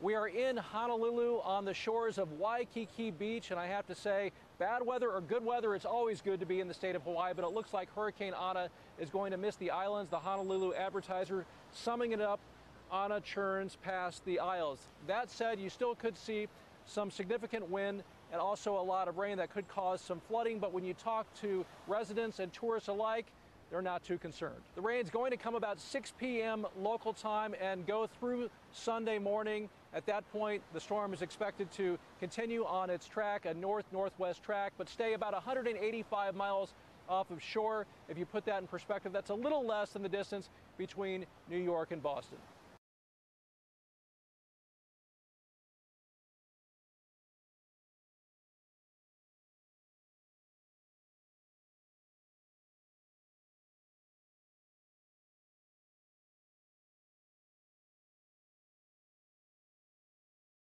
We are in Honolulu on the shores of Waikiki Beach, and I have to say, bad weather or good weather, it's always good to be in the state of Hawaii, but it looks like Hurricane Ana is going to miss the islands. The Honolulu Advertiser summing it up, Ana churns past the Isles. That said, you still could see some significant wind and also a lot of rain that could cause some flooding, but when you talk to residents and tourists alike, they're not too concerned. The rain's going to come about 6 p.m. local time and go through Sunday morning. At that point, the storm is expected to continue on its track, a north-northwest track, but stay about 185 miles off of shore. If you put that in perspective, that's a little less than the distance between New York and Boston.